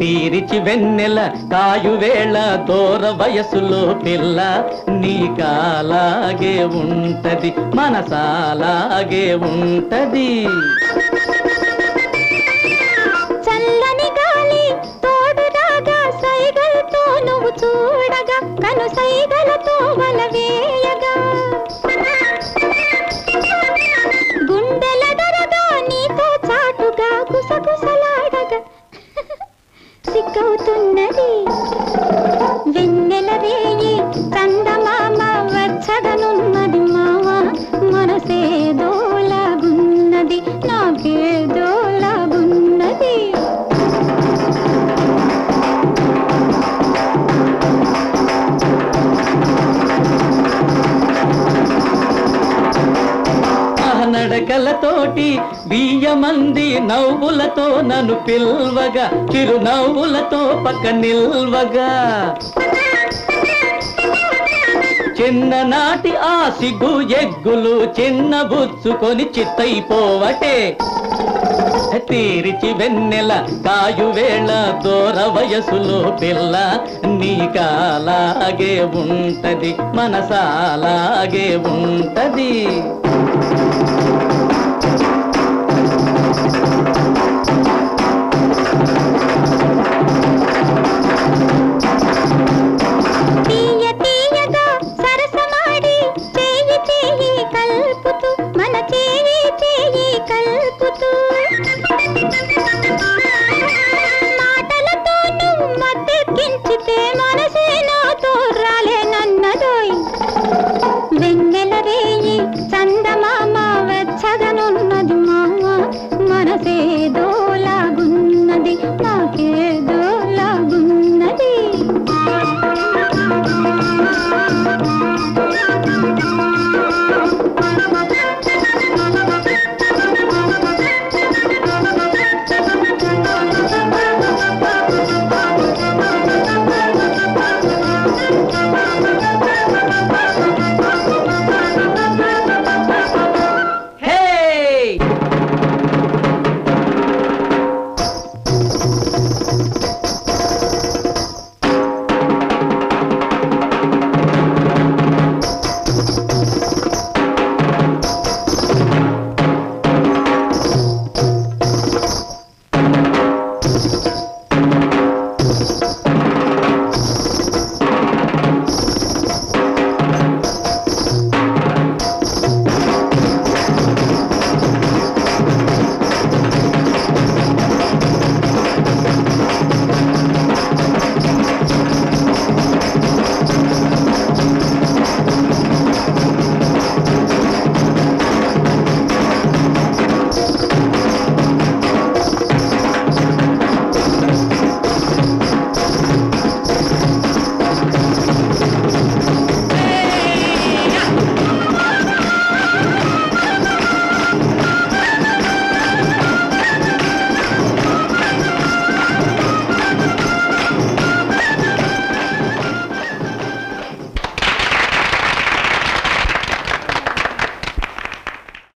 తీరిచి వెన్నెల కాయువేళ దూర వయసులో పిల్ల. నీ కాలాగే ఉంటది మనసాలాగే ఉంటది. చూడగా కను సైగలతో వల నడకలతోటి బియ్యమంది నవ్వులతో నన్ను పిల్వగా చిరునవ్వులతో పక్క నిల్వగా. చిన్ననాటి ఆ సిగ్గు ఎగ్గులు చిన్న బుచ్చుకొని చిత్తైపోవటే. తీరిచి వెన్నెల కాయువేళ దూర వయసులో పిల్ల నీకాలాగే ఉంటది మనసాలాగే ఉంటది. Thank you.